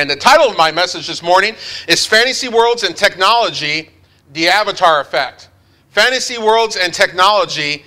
And the title of my message this morning is Fantasy Worlds and Technology The Avatar Effect. Fantasy Worlds and Technology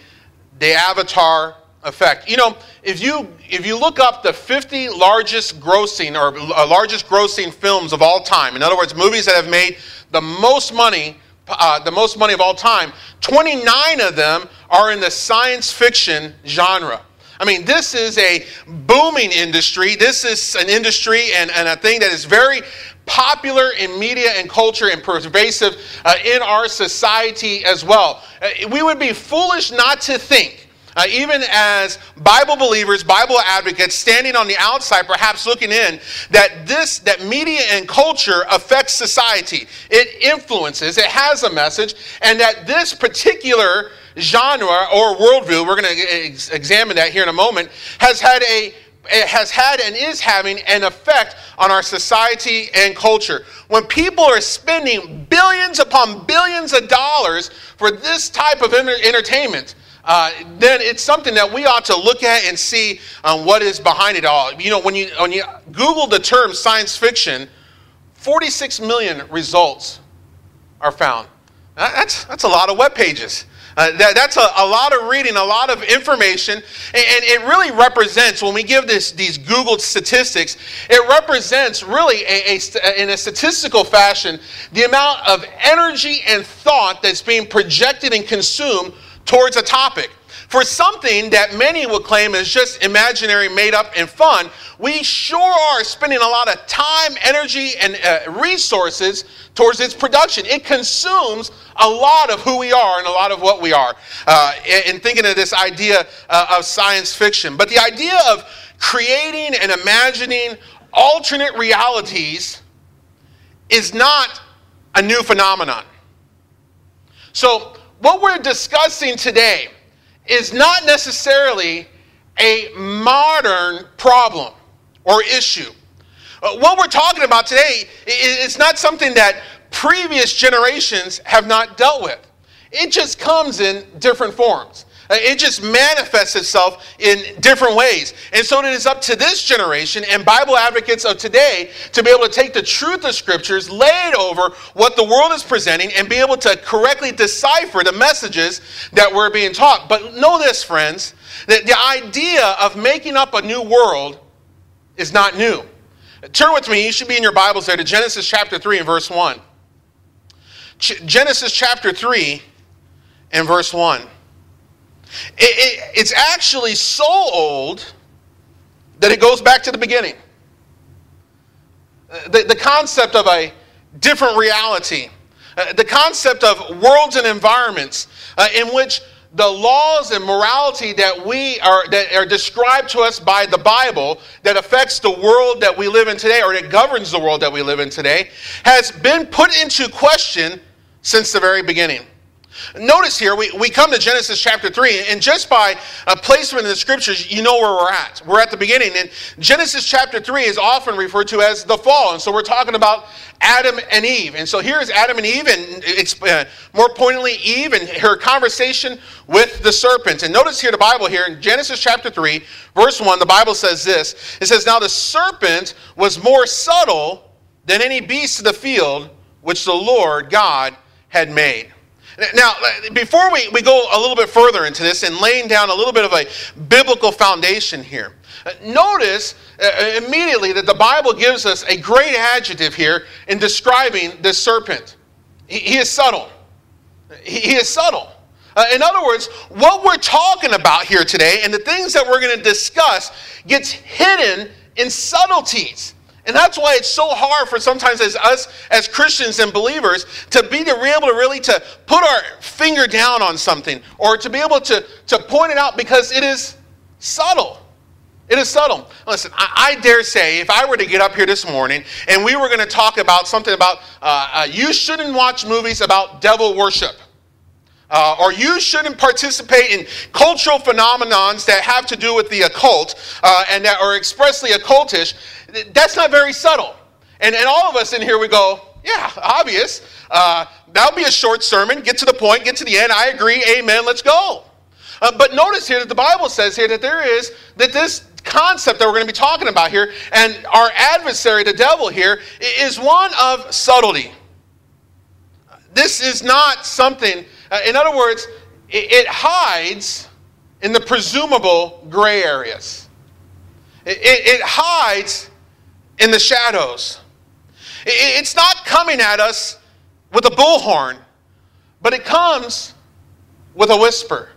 The Avatar Effect. You know, if you if you look up the 50 largest grossing or uh, largest grossing films of all time, in other words, movies that have made the most money uh, the most money of all time, 29 of them are in the science fiction genre. I mean, this is a booming industry. This is an industry and, and a thing that is very popular in media and culture and pervasive uh, in our society as well. Uh, we would be foolish not to think uh, even as Bible believers, Bible advocates, standing on the outside, perhaps looking in, that this, that media and culture affects society. It influences, it has a message, and that this particular genre or worldview, we're going to ex- examine that here in a moment, has had a has had and is having an effect on our society and culture. When people are spending billions upon billions of dollars for this type of entertainment, uh, then it's something that we ought to look at and see um, what is behind it all. You know, when you, when you Google the term science fiction, 46 million results are found. That's, that's a lot of web pages. Uh, that, that's a, a, lot of reading, a lot of information, and, and, it really represents, when we give this, these Googled statistics, it represents really, a, a, in a statistical fashion, the amount of energy and thought that's being projected and consumed towards a topic. For something that many would claim is just imaginary, made up, and fun, we sure are spending a lot of time, energy, and uh, resources towards its production. It consumes a lot of who we are and a lot of what we are uh, in, thinking of this idea uh, of science fiction. But the idea of creating and imagining alternate realities is not a new phenomenon. So, what we're discussing today is not necessarily a modern problem or issue. Uh, what we're talking about today is not something that previous generations have not dealt with. It just comes in different forms. Uh, it just manifests itself in different ways. And so it is up to this generation and Bible advocates of today to be able to take the truth of scriptures, lay it over what the world is presenting, and be able to correctly decipher the messages that we're being taught. But know this, friends, that the idea of making up a new world is not new. Turn with me, you should be in your Bibles there to Genesis chapter 3 and verse 1. Ch- Genesis chapter 3 and verse 1. It, it, it's actually so old that it goes back to the beginning. The, the concept of a different reality, uh, the concept of worlds and environments uh, in which the laws and morality that we are that are described to us by the Bible that affects the world that we live in today or that governs the world that we live in today has been put into question since the very beginning. Notice here, we, we come to Genesis chapter 3, and just by a placement in the scriptures, you know where we're at. We're at the beginning. And Genesis chapter 3 is often referred to as the fall. And so we're talking about Adam and Eve. And so here's Adam and Eve, and it's uh, more pointedly Eve and her conversation with the serpent. And notice here the Bible here in Genesis chapter 3, verse 1, the Bible says this It says, Now the serpent was more subtle than any beast of the field which the Lord God had made. Now, before we, we go a little bit further into this and laying down a little bit of a biblical foundation here, uh, notice uh, immediately that the Bible gives us a great adjective here in describing this serpent. He, he is subtle. He, he is subtle. Uh, in other words, what we're talking about here today and the things that we're going to discuss gets hidden in subtleties. And that's why it's so hard for sometimes as us as Christians and believers to be to be able to really to put our finger down on something or to be able to, to point it out because it is subtle. It is subtle. Listen, I, I dare say if I were to get up here this morning and we were going to talk about something about uh, uh, you shouldn't watch movies about devil worship. Uh, or you shouldn't participate in cultural phenomenons that have to do with the occult uh, and that are expressly occultish. That's not very subtle. And, and all of us in here, we go, yeah, obvious. Uh, that'll be a short sermon. Get to the point, get to the end. I agree. Amen. Let's go. Uh, but notice here that the Bible says here that there is, that this concept that we're going to be talking about here, and our adversary, the devil, here, is one of subtlety. This is not something, uh, in other words, it, it hides in the presumable gray areas. It, it, it hides in the shadows. It, it's not coming at us with a bullhorn, but it comes with a whisper.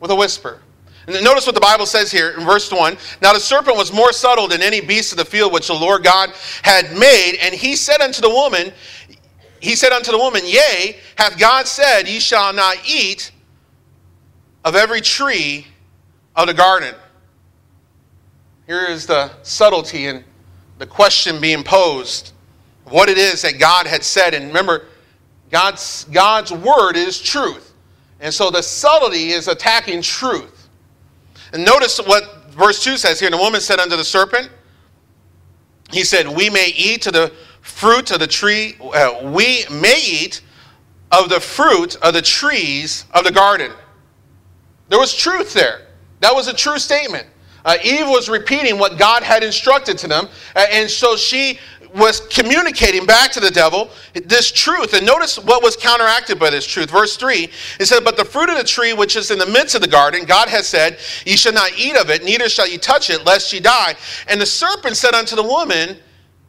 With a whisper. And notice what the Bible says here in verse 1. Now the serpent was more subtle than any beast of the field which the Lord God had made, and he said unto the woman, he said unto the woman, Yea, hath God said, Ye shall not eat of every tree of the garden. Here is the subtlety and the question being posed what it is that God had said. And remember, God's, God's word is truth. And so the subtlety is attacking truth. And notice what verse 2 says here. The woman said unto the serpent, He said, We may eat to the fruit of the tree, uh, we may eat of the fruit of the trees of the garden. There was truth there. That was a true statement. Uh, Eve was repeating what God had instructed to them, uh, and so she was communicating back to the devil this truth. And notice what was counteracted by this truth. Verse 3 it said, But the fruit of the tree which is in the midst of the garden, God has said, Ye shall not eat of it, neither shall ye touch it, lest ye die. And the serpent said unto the woman,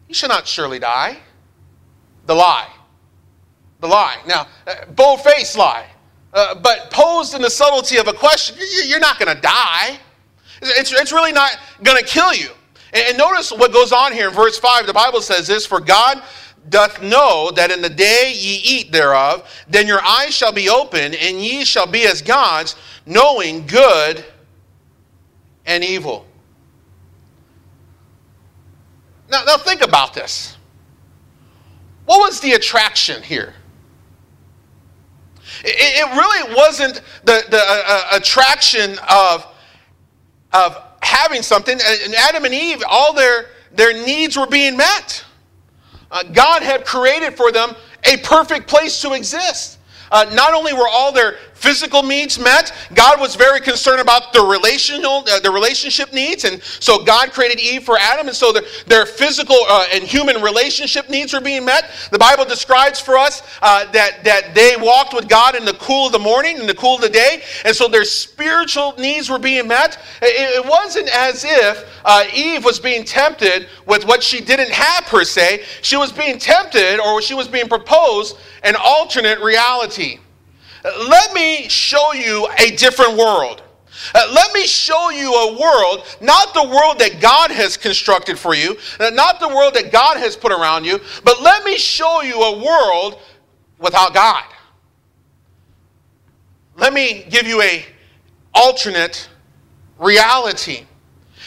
You shall not surely die. The lie. The lie. Now, uh, bold faced lie. Uh, but posed in the subtlety of a question, you're not going to die. It's, it's really not going to kill you. And notice what goes on here in verse 5. The Bible says this For God doth know that in the day ye eat thereof, then your eyes shall be open, and ye shall be as gods, knowing good and evil. Now, now think about this. What was the attraction here? It, it really wasn't the, the uh, uh attraction of, of having something. And Adam and Eve, all their, their needs were being met. Uh, God had created for them a perfect place to exist. Uh, not only were all their physical needs met, God was very concerned about the relational, uh, the relationship needs, and so God created Eve for Adam, and so their, their physical uh, and human relationship needs were being met. The Bible describes for us uh, that that they walked with God in the cool of the morning, in the cool of the day, and so their spiritual needs were being met. It, it wasn't as if uh, Eve was being tempted with what she didn't have per se. She was being tempted, or she was being proposed an alternate reality. Let me show you a different world. Uh, let me show you a world, not the world that God has constructed for you, uh, not the world that God has put around you, but let me show you a world without God. Let me give you a alternate reality.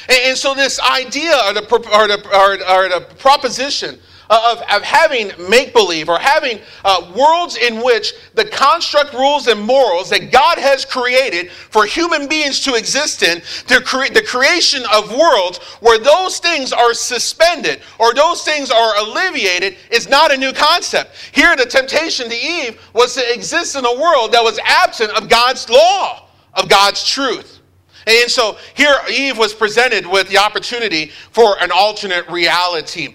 And, so this idea or the, or the, or the proposition of, of having make believe or having uh, worlds in which the construct, rules, and morals that God has created for human beings to exist in, to create the creation of worlds where those things are suspended or those things are alleviated is not a new concept. Here, the temptation to Eve was to exist in a world that was absent of God's law, of God's truth. And so here Eve was presented with the opportunity for an alternate reality.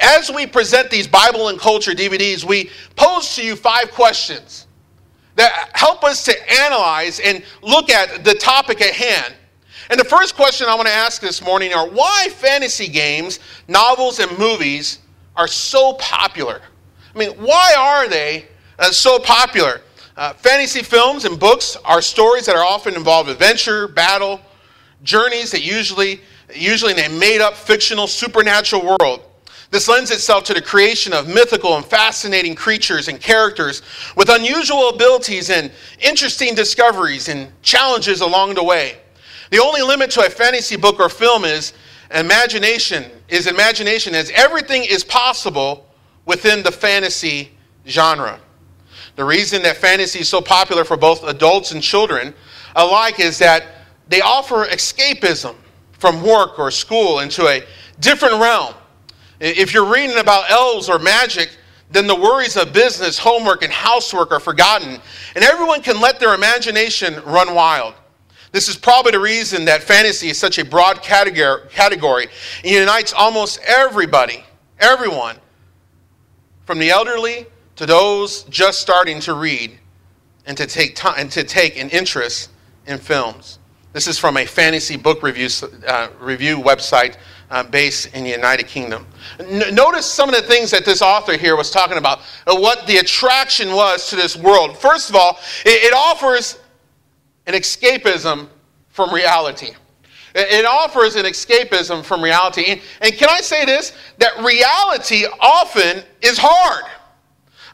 As we present these Bible and Culture DVDs, we pose to you five questions that help us to analyze and look at the topic at hand. And the first question I want to ask this morning are why fantasy games, novels, and movies are so popular? I mean, why are they uh, so popular? Uh, fantasy films and books are stories that are often involve adventure, battle, journeys that usually, usually in a made up fictional supernatural world. This lends itself to the creation of mythical and fascinating creatures and characters with unusual abilities and interesting discoveries and challenges along the way. The only limit to a fantasy book or film is imagination, is imagination as everything is possible within the fantasy genre. The reason that fantasy is so popular for both adults and children alike is that they offer escapism from work or school into a different realm. If you're reading about elves or magic, then the worries of business, homework, and housework are forgotten, and everyone can let their imagination run wild. This is probably the reason that fantasy is such a broad category. It unites almost everybody, everyone, from the elderly to those just starting to read and to take time and to take an interest in films. This is from a fantasy book review, uh, review website uh, based in the United Kingdom. N- notice some of the things that this author here was talking about, uh, what the attraction was to this world. First of all, it, it offers an escapism from reality. It, it offers an escapism from reality. And, and can I say this? That reality often is hard.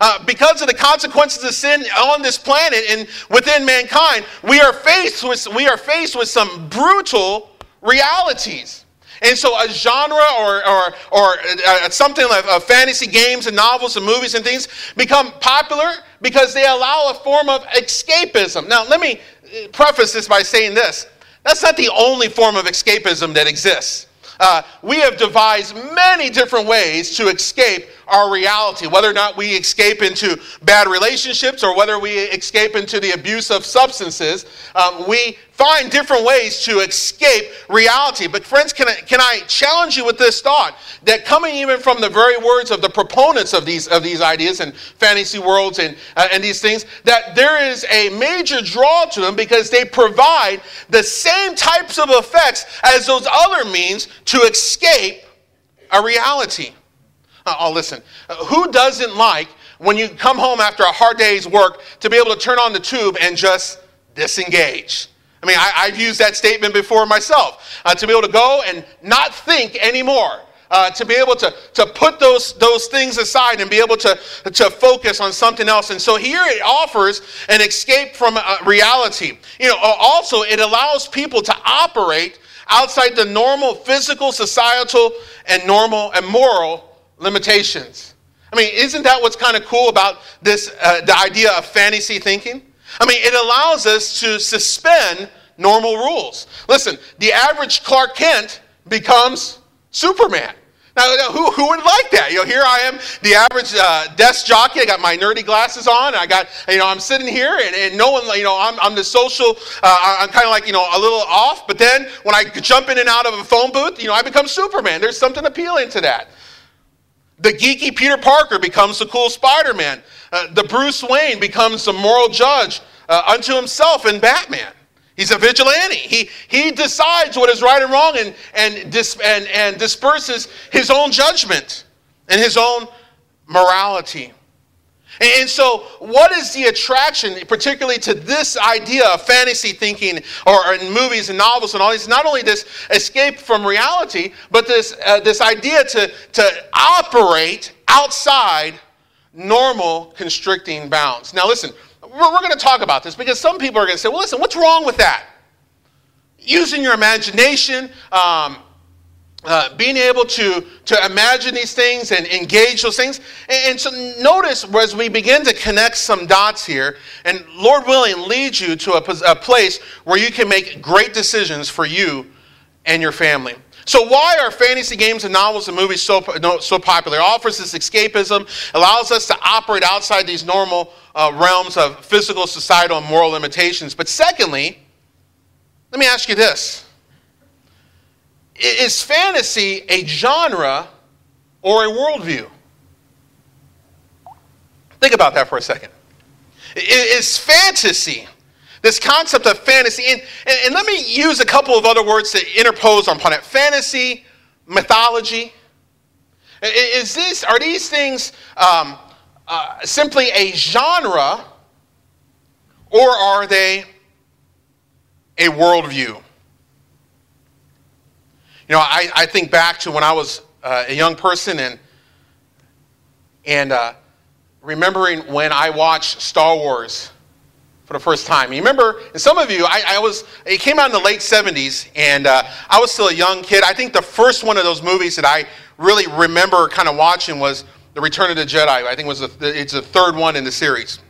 Uh, because of the consequences of sin on this planet and within mankind, we are faced with, we are faced with some brutal realities. And so a genre or, or, or uh, something like uh, fantasy games and novels and movies and things become popular because they allow a form of escapism. Now, let me uh, preface this by saying this. That's not the only form of escapism that exists. Uh, we have devised many different ways to escape our reality, whether or not we escape into bad relationships or whether we escape into the abuse of substances. Um, we find different ways to escape reality. But, friends, can I, can I challenge you with this thought that coming even from the very words of the proponents of these, of these ideas and fantasy worlds and, uh, and these things, that there is a major draw to them because they provide the same types of effects as those other means to escape a reality. Uh, oh, listen, uh, who doesn't like when you come home after a hard day's work to be able to turn on the tube and just disengage? I mean, I, have used that statement before myself. Uh, to be able to go and not think anymore. Uh, to be able to, to put those, those things aside and be able to, to focus on something else. And so here it offers an escape from uh, reality. You know, also, it allows people to operate outside the normal physical, societal, and normal and moral limitations. I mean, isn't that what's kind of cool about this, uh, the idea of fantasy thinking? I mean, it allows us to suspend normal rules. Listen, the average Clark Kent becomes Superman. Now, who, who would like that? You know, here I am, the average uh, desk jockey. I got my nerdy glasses on. I got, you know, I'm sitting here, and, and no one, you know, I'm, I'm the social. Uh, I'm kind of like, you know, a little off. But then when I jump in and out of a phone booth, you know, I become Superman. There's something appealing to that. The geeky Peter Parker becomes the cool Spider Man. Uh, the Bruce Wayne becomes the moral judge uh, unto himself in Batman. He's a vigilante. He, he decides what is right and wrong and, and, dis, and, and disperses his own judgment and his own morality. And so, what is the attraction, particularly to this idea of fantasy thinking or in movies and novels and all these? Not only this escape from reality, but this, uh, this idea to, to operate outside normal constricting bounds. Now, listen, we're, we're going to talk about this because some people are going to say, well, listen, what's wrong with that? Using your imagination, um, uh, being able to, to imagine these things and engage those things. And, and, so notice as we begin to connect some dots here, and Lord willing, lead you to a, a place where you can make great decisions for you and your family. So why are fantasy games and novels and movies so, so popular? It offers this escapism, allows us to operate outside these normal uh, realms of physical, societal, and moral limitations. But secondly, let me ask you this Is fantasy a genre or a worldview? Think about that for a second. Is fantasy, this concept of fantasy, and, and, let me use a couple of other words to interpose upon it fantasy, mythology. Is this, are these things um, uh, simply a genre, or are they a worldview? You know, I, I think back to when I was uh, a young person and, and uh, remembering when I watched Star Wars for the first time. You remember, and some of you, I, I, was, it came out in the late 70s, and uh, I was still a young kid. I think the first one of those movies that I really remember kind of watching was the Return of the Jedi, I think was the, it's the third one in the series.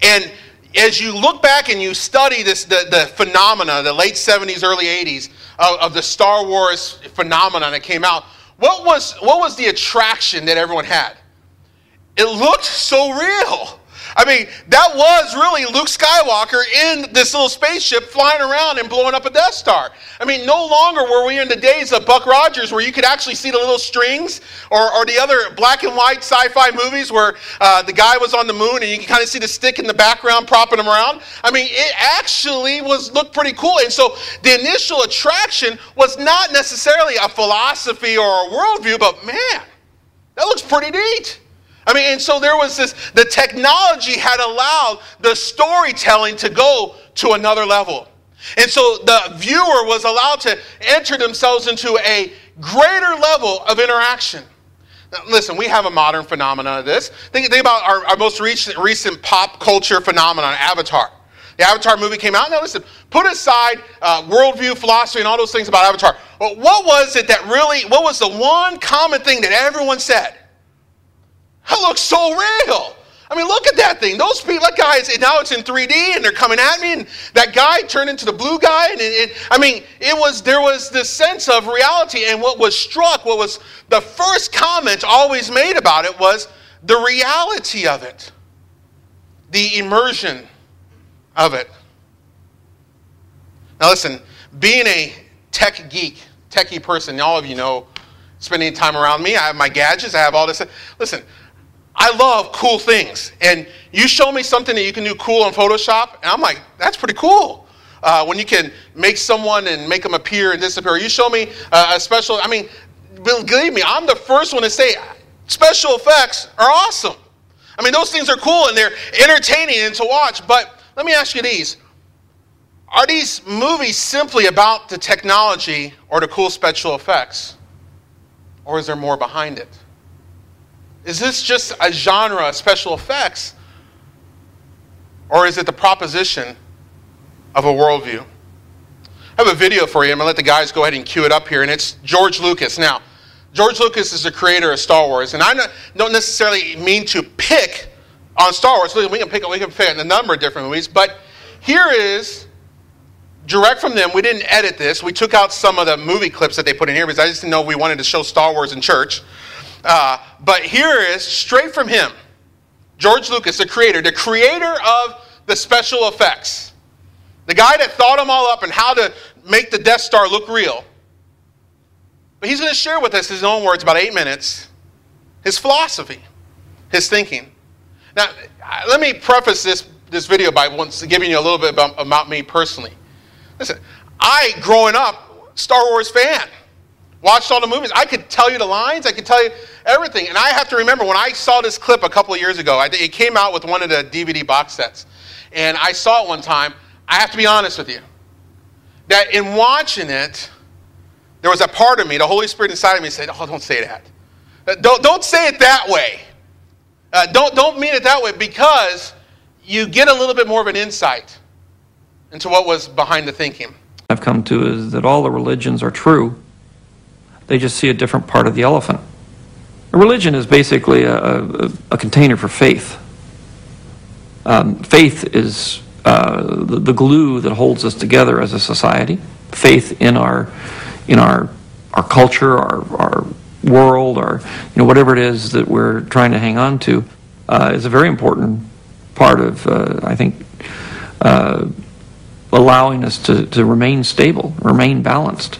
And as you look back and you study this, the, the phenomena, the late 70s, early 80s, of, of the Star Wars phenomenon that came out, what was, what was the attraction that everyone had? It looked so real. I mean, that was really Luke Skywalker in this little spaceship flying around and blowing up a Death Star. I mean, no longer were we in the days of Buck Rogers where you could actually see the little strings or, or the other black and white sci fi movies where uh, the guy was on the moon and you can kind of see the stick in the background propping him around. I mean, it actually was looked pretty cool. And so the initial attraction was not necessarily a philosophy or a worldview, but man, that looks pretty neat. I mean, and so there was this, the technology had allowed the storytelling to go to another level. And so the viewer was allowed to enter themselves into a greater level of interaction. Now, listen, we have a modern phenomenon of this. Think, think about our, our most recent, recent pop culture phenomenon, Avatar. The Avatar movie came out. Now, listen, put aside uh, worldview, philosophy, and all those things about Avatar. What was it that really, what was the one common thing that everyone said? That looks so real. I mean, look at that thing. Those people, that guy, is, now it's in 3D and they're coming at me, and that guy turned into the blue guy. And it, it, I mean, it was, there was this sense of reality. And what was struck, what was the first comment always made about it was the reality of it, the immersion of it. Now, listen, being a tech geek, techie person, all of you know, spending time around me, I have my gadgets, I have all this. Listen, I love cool things. And you show me something that you can do cool in Photoshop, and I'm like, that's pretty cool. Uh, when you can make someone and make them appear and disappear. You show me uh, a special, I mean, believe me, I'm the first one to say special effects are awesome. I mean, those things are cool and they're entertaining and to watch. But let me ask you these Are these movies simply about the technology or the cool special effects? Or is there more behind it? Is this just a genre of special effects? Or is it the proposition of a worldview? I have a video for you. I'm going to let the guys go ahead and cue it up here, and it's George Lucas. Now, George Lucas is the creator of Star Wars, and I don't necessarily mean to pick on Star Wars. We can pick, we can pick a number of different movies, but here is direct from them. We didn't edit this. We took out some of the movie clips that they put in here because I just didn't know we wanted to show Star Wars in church. Uh, but here is straight from him George Lucas, the creator, the creator of the special effects, the guy that thought them all up and how to make the Death Star look real. But he's going to share with us his own words, about eight minutes, his philosophy, his thinking. Now, let me preface this, this video by once giving you a little bit about, about me personally. Listen, I, growing up, Star Wars fan watched all the movies. I could tell you the lines, I could tell you everything. And I have to remember when I saw this clip a couple of years ago, I, it came out with one of the DVD box sets. And I saw it one time. I have to be honest with you that in watching it, there was a part of me, the Holy Spirit inside of me said, Oh, don't say that. Uh, don't, don't say it that way. Uh, don't, don't mean it that way because you get a little bit more of an insight into what was behind the thinking. I've come to is that all the religions are true they just see a different part of the elephant. Religion is basically a, a, a container for faith. Um, faith is uh, the, the, glue that holds us together as a society. Faith in our, in our, our culture, our, our world, our, you know, whatever it is that we're trying to hang on to, uh, is a very important part of, uh, I think, uh, allowing us to, to remain stable, remain balanced.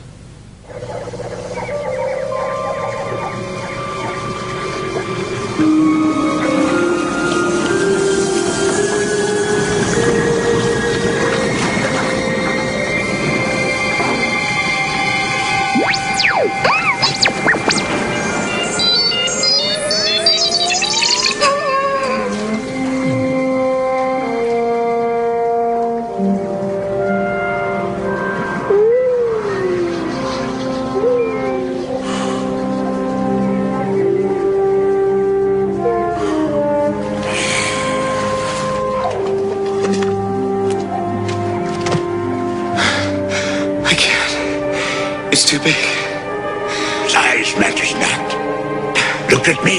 It's too big. Size matters not. Look at me.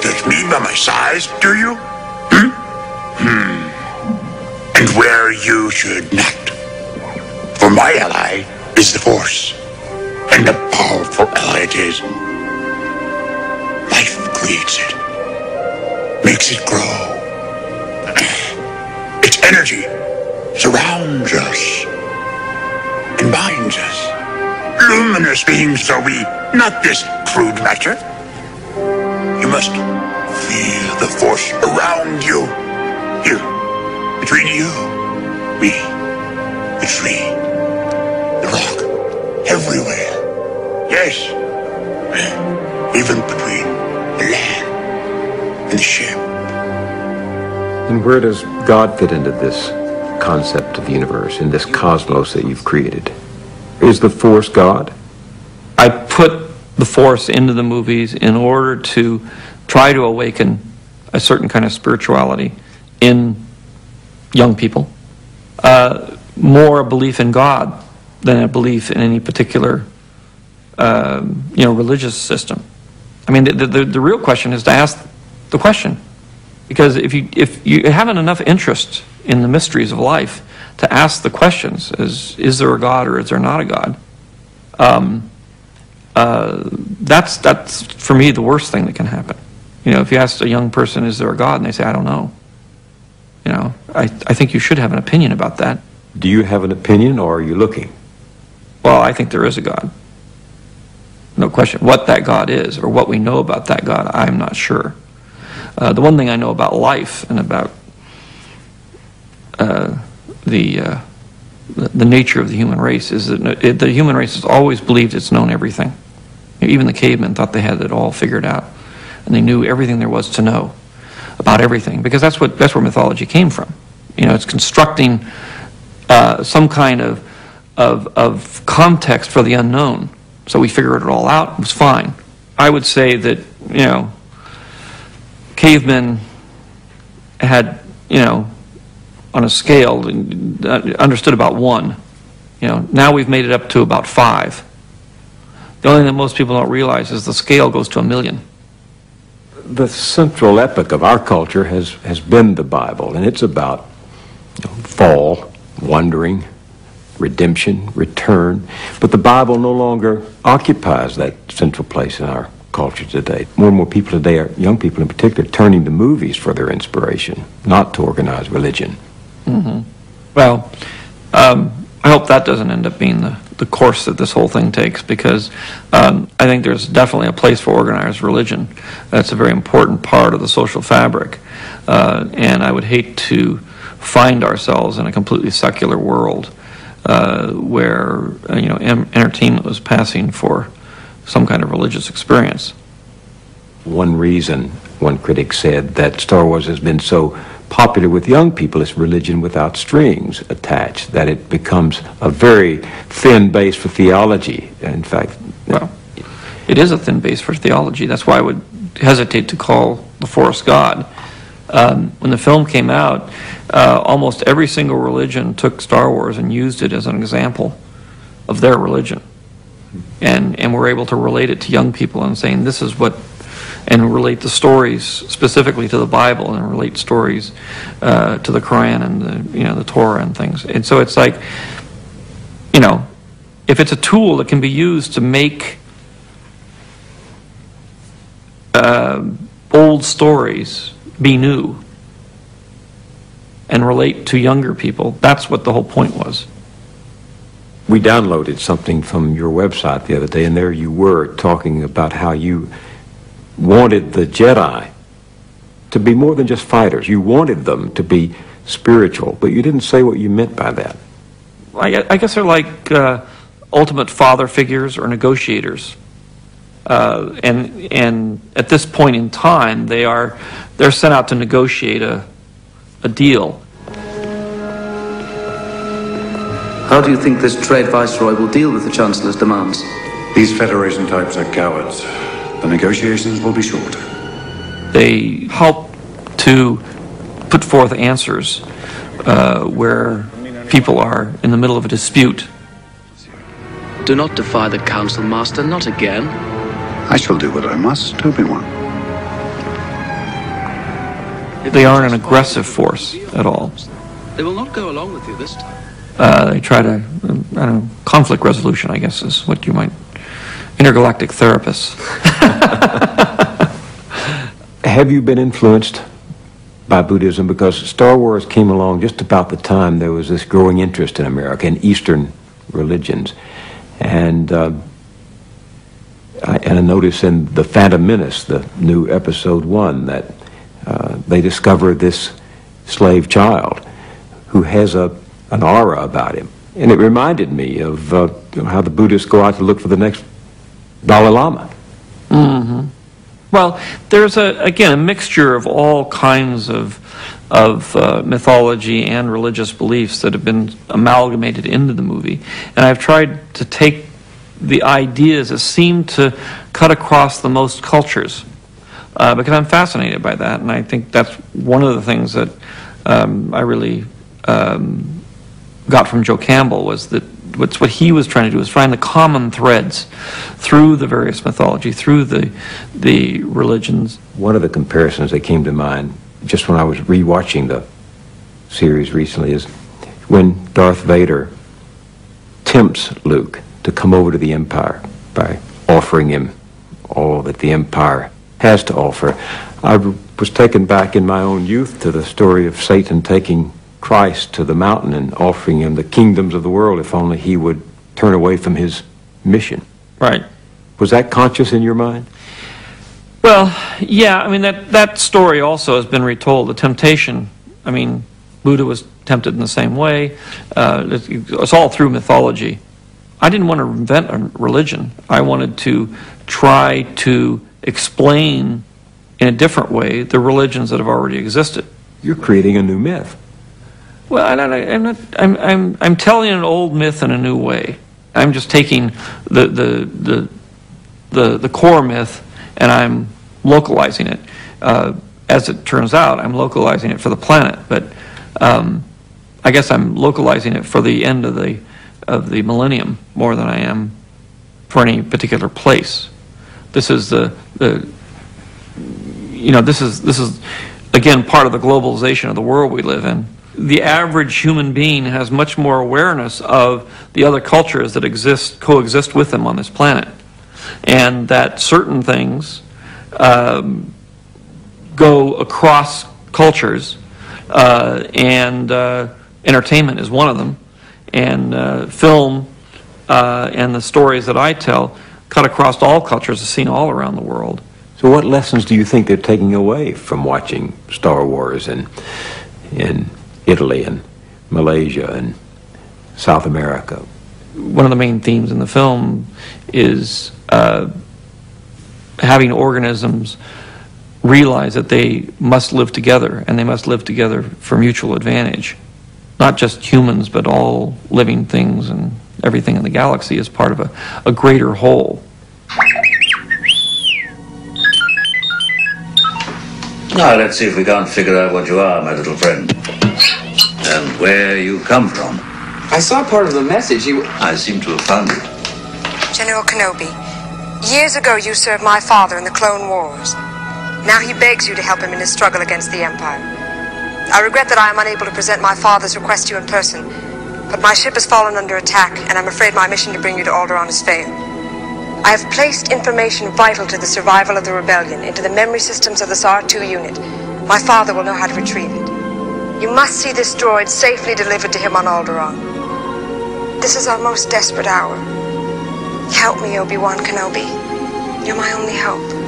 Judge me by my size, do you? Hmm? Hmm. And where you should not. For my ally is the Force. And a powerful ally it is. Life creates it. Makes it grow. its energy surrounds us. And binds us. Luminous beings are we, not this crude matter. You must feel the force around you. Here, between you, me, the tree, the rock, everywhere. Yes, even between the land and the ship. And where does God fit into this concept of the universe, in this cosmos that you've created? Is the force God? I put the force into the movies in order to try to awaken a certain kind of spirituality in young people. Uh, more a belief in God than a belief in any particular, um, you know, religious system. I mean, the, the, the real question is to ask the question. Because if you, if you haven't enough interest in the mysteries of life to ask the questions, is, is there a God or is there not a God? Um, uh, that's, that's, for me, the worst thing that can happen. You know, if you ask a young person, is there a God? And they say, I don't know. You know, I, I think you should have an opinion about that. Do you have an opinion or are you looking? Well, I think there is a God. No question. What that God is or what we know about that God, I'm not sure. Uh, the one thing I know about life and about uh, the, uh, the, nature of the human race is that it, the human race has always believed it's known everything. Even the cavemen thought they had it all figured out, and they knew everything there was to know about everything because that's what that's where mythology came from. You know, it's constructing uh, some kind of, of of context for the unknown. So we figured it all out. It was fine. I would say that you know cavemen had, you know, on a scale, uh, understood about one. You know, now we've made it up to about five. The only thing that most people don't realize is the scale goes to a million. The central epic of our culture has, has been the Bible, and it's about fall, wandering, redemption, return. But the Bible no longer occupies that central place in our culture today. More and more people today, are, young people in particular, turning to movies for their inspiration, not to organize religion. Mm-hmm. Well, um, I hope that doesn't end up being the, the course that this whole thing takes because um, I think there's definitely a place for organized religion. That's a very important part of the social fabric. Uh, and I would hate to find ourselves in a completely secular world uh, where uh, you know entertainment was passing for some kind of religious experience. One reason, one critic said, that Star Wars has been so popular with young people is religion without strings attached, that it becomes a very thin base for theology. In fact, well, it is a thin base for theology. That's why I would hesitate to call the force God. Um, when the film came out, uh, almost every single religion took Star Wars and used it as an example of their religion and and we're able to relate it to young people and saying this is what and relate the stories specifically to the Bible and relate stories uh, to the Quran and the you know the Torah and things. And so it's like, you know, if it's a tool that can be used to make uh, old stories be new and relate to younger people, that's what the whole point was we downloaded something from your website the other day, and there you were talking about how you wanted the Jedi to be more than just fighters. You wanted them to be spiritual, but you didn't say what you meant by that. I, I guess they're like uh, ultimate father figures or negotiators. Uh, and and at this point in time, they are they're sent out to negotiate a a deal. How do you think this trade viceroy will deal with the Chancellor's demands? These Federation types are cowards. The negotiations will be short. They help to put forth answers uh, where people are in the middle of a dispute. Do not defy the Council, Master, not again. I shall do what I must, Obi-Wan. They aren't an aggressive force at all. They will not go along with you this time. Uh, they try to, I don't know, conflict resolution, I guess, is what you might, intergalactic therapists. Have you been influenced by Buddhism because Star Wars came along just about the time there was this growing interest in America in Eastern religions. And, uh, I, and I notice in The Phantom Menace, the new episode one, that uh, they discover this slave child who has a, an aura about him. And it reminded me of uh, how the Buddhists go out to look for the next Dalai Lama. Mm-hmm. Well, there's a again a mixture of all kinds of of uh, mythology and religious beliefs that have been amalgamated into the movie, and I've tried to take the ideas that seem to cut across the most cultures uh, because I'm fascinated by that, and I think that's one of the things that um, I really um, got from Joe Campbell was that what's what he was trying to do is find the common threads through the various mythology, through the the religions. One of the comparisons that came to mind just when I was rewatching the series recently is when Darth Vader tempts Luke to come over to the Empire by offering him all that the Empire has to offer. I was taken back in my own youth to the story of Satan taking Christ to the mountain and offering him the kingdoms of the world if only he would turn away from his mission. Right. Was that conscious in your mind? Well, yeah, I mean, that, that story also has been retold. The temptation, I mean, Buddha was tempted in the same way. Uh, it's, it's all through mythology. I didn't want to invent a religion. I wanted to try to explain in a different way the religions that have already existed. You're creating a new myth. Well, I, am not. I'm, I'm, I'm telling an old myth in a new way. I'm just taking the, the, the, the, the core myth and I'm localizing it. Uh, as it turns out, I'm localizing it for the planet, but um, I guess I'm localizing it for the end of the of the millennium more than I am for any particular place. This is the the you know this is this is again part of the globalization of the world we live in the average human being has much more awareness of the other cultures that exist, coexist with them on this planet. And that certain things um, go across cultures, uh, and uh, entertainment is one of them. And uh, film uh, and the stories that I tell cut across all cultures, are seen all around the world. So, what lessons do you think they're taking away from watching Star Wars and, and Italy and Malaysia and South America. One of the main themes in the film is uh, having organisms realize that they must live together and they must live together for mutual advantage. Not just humans, but all living things and everything in the galaxy is part of a, a greater whole. Now, let's see if we can't figure out what you are, my little friend and where you come from. I saw part of the message. You... I seem to have found you. General Kenobi, years ago you served my father in the Clone Wars. Now he begs you to help him in his struggle against the Empire. I regret that I am unable to present my father's request to you in person, but my ship has fallen under attack, and I'm afraid my mission to bring you to Alderaan has failed. I have placed information vital to the survival of the rebellion into the memory systems of this R2 unit. My father will know how to retrieve it. You must see this droid safely delivered to him on Alderaan. This is our most desperate hour. Help me, Obi-Wan Kenobi. You're my only hope.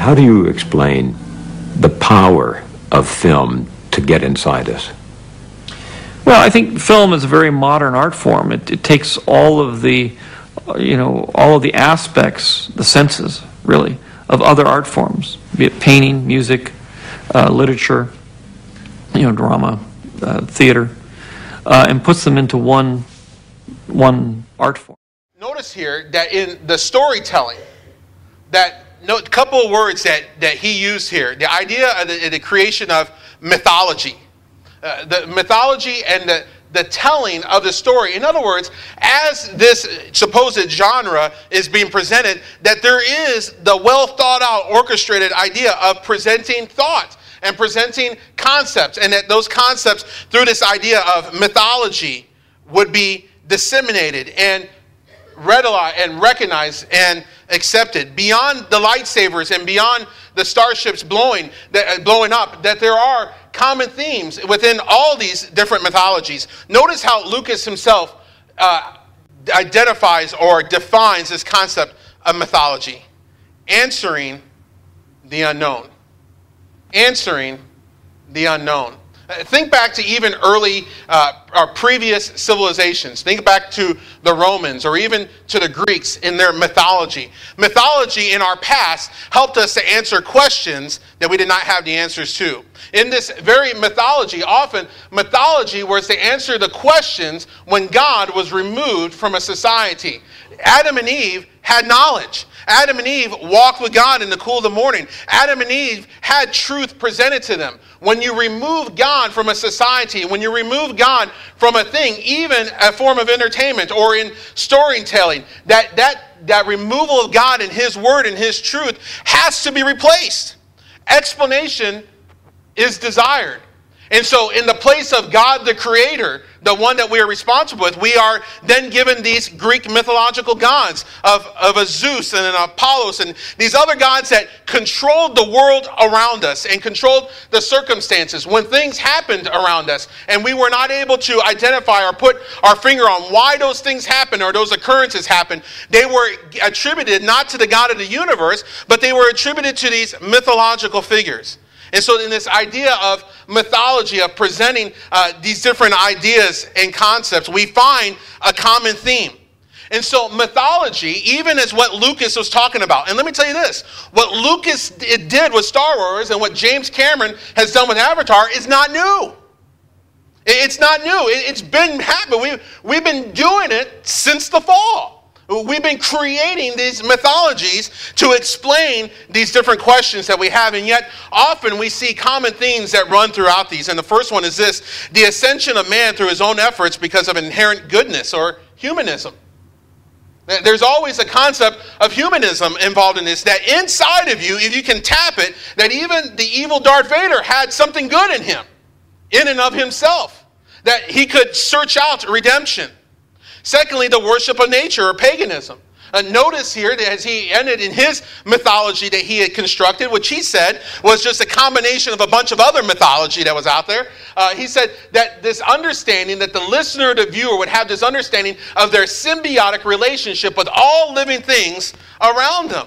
How do you explain the power of film to get inside us? Well, I think film is a very modern art form. It, it takes all of the you know, all of the aspects, the senses, really, of other art forms, be it painting, music, uh, literature, you know, drama, uh, theater, uh, and puts them into one, one art form. Notice here that in the storytelling, that no, couple of words that, that he used here, the idea of the, the creation of mythology. Uh, the mythology and the, the telling of the story. In other words, as this supposed genre is being presented, that there is the well thought out, orchestrated idea of presenting thought and presenting concepts, and that those concepts, through this idea of mythology, would be disseminated and realize and recognized and accepted beyond the lightsabers and beyond the starships blowing, uh, blowing up, that there are common themes within all these different mythologies. Notice how Lucas himself uh, identifies or defines this concept of mythology answering the unknown. Answering the unknown. Uh, think back to even early uh, or previous civilizations. Think back to the Romans or even to the Greeks in their mythology. Mythology in our past helped us to answer questions that we did not have the answers to. In this very mythology, often mythology was to answer the questions when God was removed from a society. Adam and Eve had knowledge. Adam and Eve walked with God in the cool of the morning. Adam and Eve had truth presented to them. When you remove God from a society, when you remove God from a thing, even a form of entertainment or in storytelling, that, that, that removal of God and His Word and His truth has to be replaced. Explanation is desired. And so, in the place of God the Creator, the one that we are responsible with, we are then given these Greek mythological gods of, of a Zeus and an Apollos and these other gods that controlled the world around us and controlled the circumstances. When things happened around us and we were not able to identify or put our finger on why those things happened or those occurrences happened, they were attributed not to the God of the universe, but they were attributed to these mythological figures. And so, in this idea of mythology, of presenting uh, these different ideas and concepts, we find a common theme. And so, mythology, even as what Lucas was talking about, and let me tell you this what Lucas did with Star Wars and what James Cameron has done with Avatar is not new. It's not new. It's been happening. We've, we've been doing it since the fall. We've been creating these mythologies to explain these different questions that we have, and yet often we see common themes that run throughout these. And the first one is this the ascension of man through his own efforts because of inherent goodness or humanism. There's always a concept of humanism involved in this, that inside of you, if you can tap it, that even the evil Darth Vader had something good in him, in and of himself, that he could search out redemption. Secondly, the worship of nature or paganism. Uh, notice here that as he ended in his mythology that he had constructed, which he said was just a combination of a bunch of other mythology that was out there. Uh, he said that this understanding, that the listener, the viewer, would have this understanding of their symbiotic relationship with all living things around them.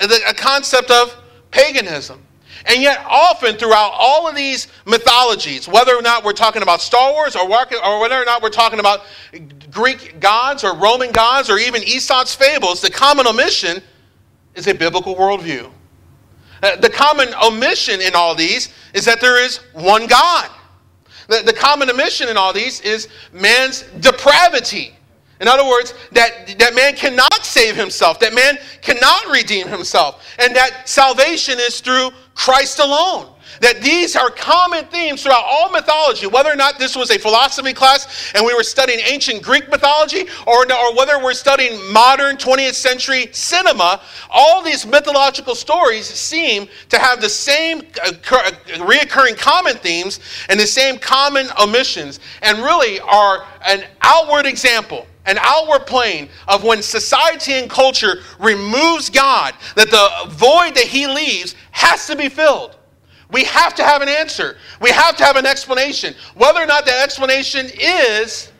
A concept of paganism. And yet, often throughout all of these mythologies, whether or not we're talking about Star Wars or, whether or not we're talking about Greek gods or Roman gods or even Aesop's fables, the common omission is a biblical worldview. Uh, the common omission in all these is that there is one God. The, the common omission in all these is man's depravity. In other words, that, that man cannot save himself, that man cannot redeem himself, and that salvation is through Christ alone. That these are common themes throughout all mythology, whether or not this was a philosophy class and we were studying ancient Greek mythology, or, or whether we're studying modern 20th century cinema, all these mythological stories seem to have the same uh, uh, reoccurring common themes and the same common omissions, and really are an outward example an outward plane of when society and culture removes God, that the void that He leaves has to be filled. We have to have an answer. We have to have an explanation. Whether or not that explanation is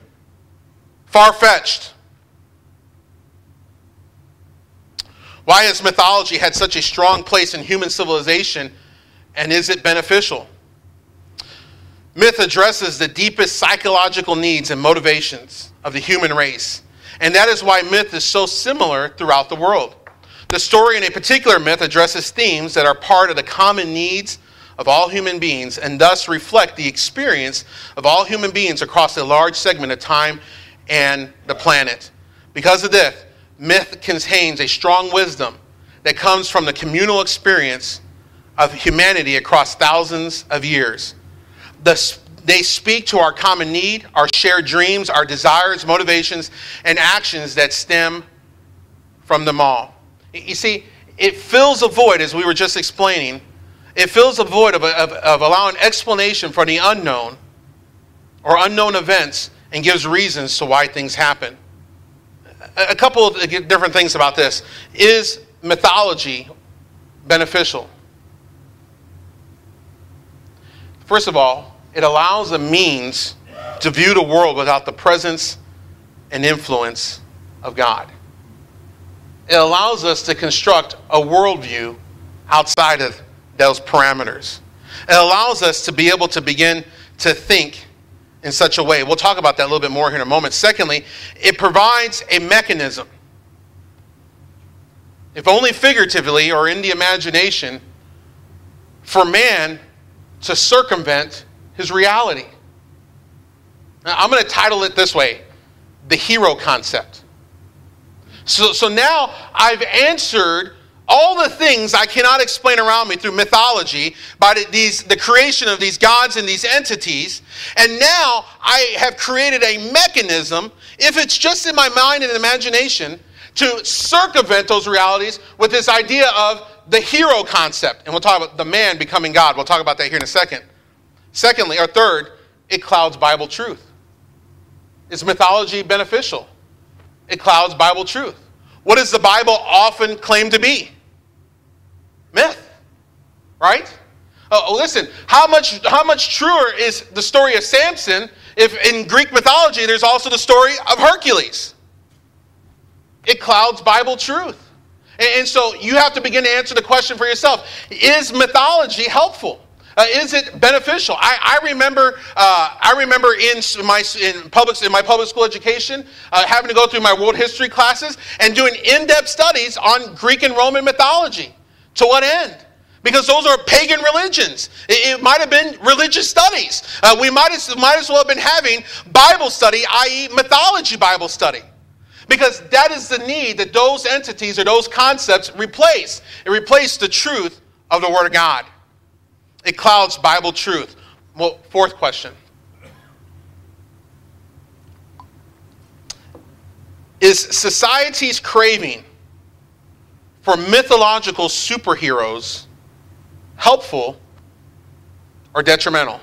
far fetched. Why has mythology had such a strong place in human civilization and is it beneficial? Myth addresses the deepest psychological needs and motivations of the human race. And that is why myth is so similar throughout the world. The story in a particular myth addresses themes that are part of the common needs of all human beings and thus reflect the experience of all human beings across a large segment of time and the planet. Because of this, myth contains a strong wisdom that comes from the communal experience of humanity across thousands of years. The they speak to our common need, our shared dreams, our desires, motivations, and actions that stem from them all. You see, it fills a void, as we were just explaining. It fills a void of, of, of allowing explanation for the unknown or unknown events and gives reasons to why things happen. a couple of different things about this. Is mythology beneficial? First of all, it allows a means to view the world without the presence and influence of God. It allows us to construct a worldview outside of those parameters. It allows us to be able to begin to think in such a way. We'll talk about that a little bit more here in a moment. Secondly, it provides a mechanism, if only figuratively or in the imagination, for man to circumvent his reality. Now, I'm going to title it this way the hero concept. So, so now I've answered all the things I cannot explain around me through mythology by the, these, the creation of these gods and these entities. And now I have created a mechanism, if it's just in my mind and imagination, to circumvent those realities with this idea of the hero concept. And we'll talk about the man becoming God. We'll talk about that here in a second. Secondly, or third, it clouds Bible truth. Is mythology beneficial? It clouds Bible truth. What does the Bible often claim to be? Myth. Right? Oh, oh, listen, how much, how much truer is the story of Samson if in Greek mythology there's also the story of Hercules? It clouds Bible truth. And, and so you have to begin to answer the question for yourself Is mythology helpful? Uh, is it beneficial? I, I remember, uh, I remember in my in public in my public school education uh, having to go through my world history classes and doing in-depth studies on Greek and Roman mythology. To what end? Because those are pagan religions. It, it might have been religious studies. Uh, we might as, might as well have been having Bible study, i.e., mythology Bible study. Because that is the need that those entities or those concepts replace. It replaces the truth of the Word of God. It clouds Bible truth. Well, fourth question. Is society's craving for mythological superheroes helpful or detrimental?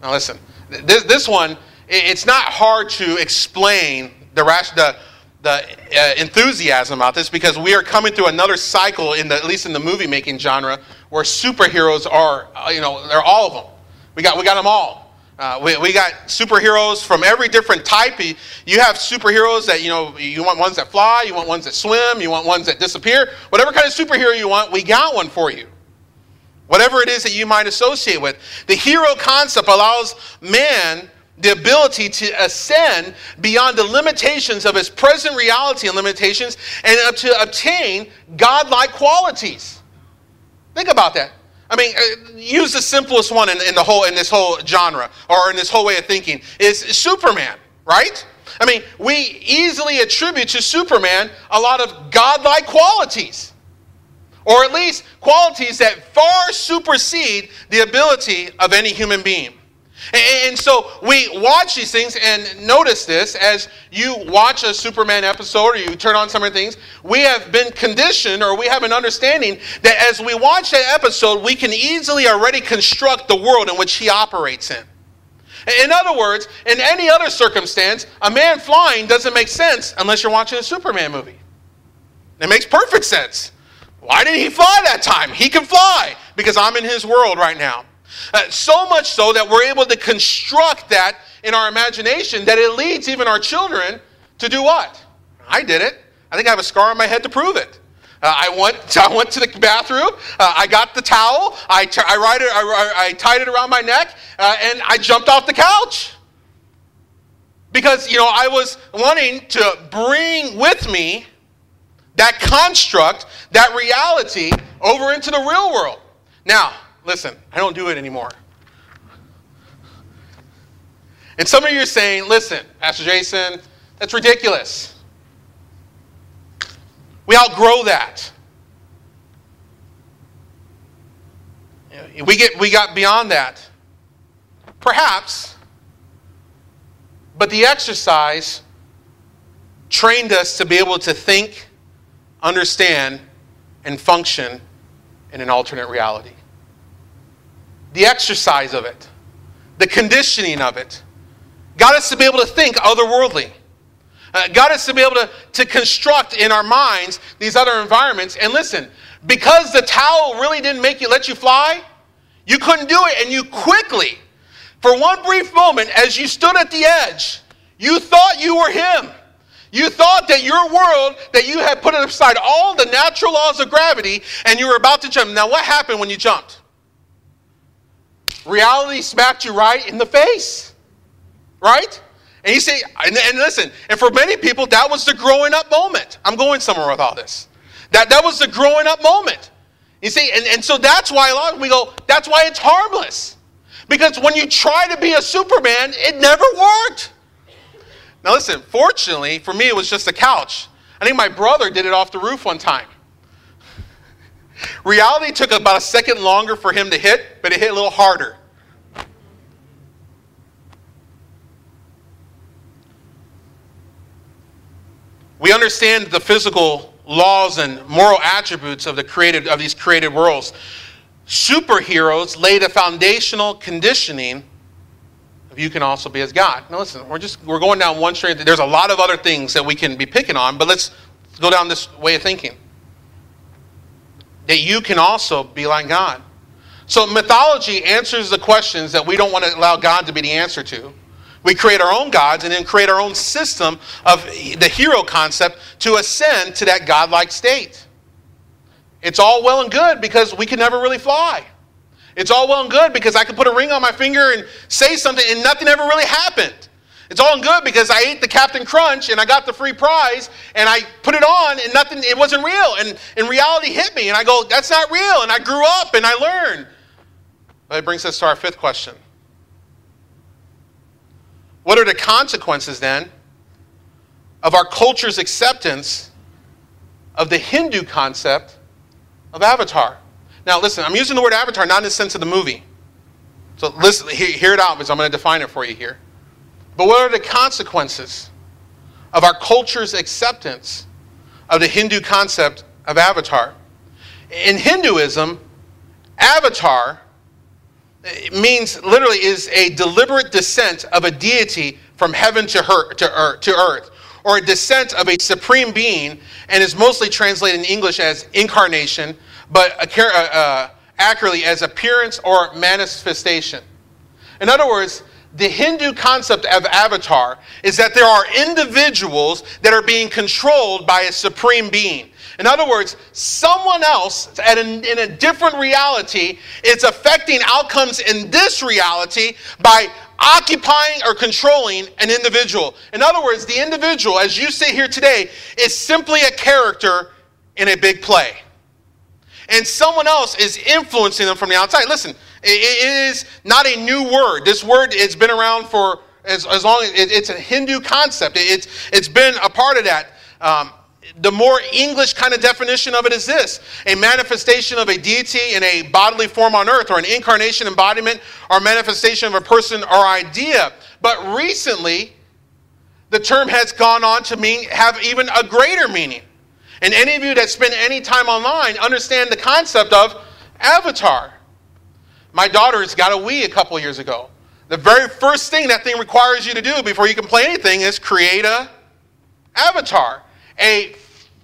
Now, listen, this, this one, it's not hard to explain the, the, the uh, enthusiasm about this because we are coming through another cycle in the, at least in the movie making genre where superheroes are uh, you know they're all of them we got we got them all. Uh, we, we got superheroes from every different type. You have superheroes that you know you want ones that fly you want ones that swim you want ones that disappear. Whatever kind of superhero you want we got one for you. Whatever it is that you might associate with. The hero concept allows man the ability to ascend beyond the limitations of his present reality and limitations and to obtain godlike qualities. Think about that. I mean, uh, use the simplest one in, in, the whole in this whole genre or in this whole way of thinking is Superman, right? I mean, we easily attribute to Superman a lot of godlike qualities, or at least qualities that far supersede the ability of any human being. And so we watch these things and notice this as you watch a Superman episode or you turn on some of the things. We have been conditioned or we have an understanding that as we watch that episode, we can easily already construct the world in which he operates in. In other words, in any other circumstance, a man flying doesn't make sense unless you're watching a Superman movie. It makes perfect sense. Why didn't he fly that time? He can fly because I'm in his world right now. Uh, so much so that we're able to construct that in our imagination that it leads even our children to do what? I did it. I think I have a scar on my head to prove it. Uh, I, went, I went to the bathroom. Uh, I got the towel. I, t- I, it, I, I, tied it around my neck, uh, and I jumped off the couch. Because, you know, I was wanting to bring with me that construct, that reality, over into the real world. Now, Listen, I don't do it anymore. And some of you are saying, listen, Pastor Jason, that's ridiculous. We outgrow that. We, get, we got beyond that. Perhaps, but the exercise trained us to be able to think, understand, and function in an alternate reality the exercise of it, the conditioning of it, got us to be able to think otherworldly. Uh, God is to be able to, to construct in our minds these other environments. And listen, because the towel really didn't make you let you fly, you couldn't do it, and you quickly, for one brief moment, as you stood at the edge, you thought you were him. You thought that your world, that you had put aside all the natural laws of gravity, and you were about to jump. Now, what happened when you jumped? Reality smacked you right in the face. Right? And you say, and, and listen, and for many people, that was the growing up moment. I'm going somewhere with all this. That, that was the growing up moment. You see, and, and so that's why a lot of we go, that's why it's harmless. Because when you try to be a Superman, it never worked. Now listen, fortunately, for me, it was just a couch. I think my brother did it off the roof one time. Reality took about a second longer for him to hit, but it hit a little harder. We understand the physical laws and moral attributes of the created of these created worlds. Superheroes lay the foundational conditioning of you can also be as God. Now listen, we're just we're going down one straight. There's a lot of other things that we can be picking on, but let's go down this way of thinking. That you can also be like God. So mythology answers the questions that we don't want to allow God to be the answer to. We create our own gods and then create our own system of the hero concept to ascend to that godlike state. It's all well and good because we can never really fly. It's all well and good because I can put a ring on my finger and say something and nothing ever really happened. It's all good because I ate the Captain Crunch and I got the free prize and I put it on and nothing, it wasn't real. And, and reality hit me and I go, that's not real. And I grew up and I learned. But it brings us to our fifth question what are the consequences then of our culture's acceptance of the Hindu concept of avatar? Now, listen, I'm using the word avatar not in the sense of the movie. So listen, hear it out because I'm going to define it for you here. But what are the consequences of our culture's acceptance of the Hindu concept of avatar? In Hinduism, avatar means literally is a deliberate descent of a deity from heaven to, her, to, earth, to earth, or a descent of a supreme being, and is mostly translated in English as incarnation, but uh, uh, accurately as appearance or manifestation. In other words, the Hindu concept of avatar is that there are individuals that are being controlled by a supreme being. In other words, someone else in a different reality is affecting outcomes in this reality by occupying or controlling an individual. In other words, the individual, as you sit here today, is simply a character in a big play. And someone else is influencing them from the outside. Listen, it is not a new word. This word has been around for as, as long as it's a Hindu concept. It's, it's been a part of that. Um, the more English kind of definition of it is this a manifestation of a deity in a bodily form on earth, or an incarnation, embodiment, or manifestation of a person or idea. But recently, the term has gone on to mean have even a greater meaning. And any of you that spend any time online understand the concept of avatar. My daughter's got a Wii a couple years ago. The very first thing that thing requires you to do before you can play anything is create a avatar a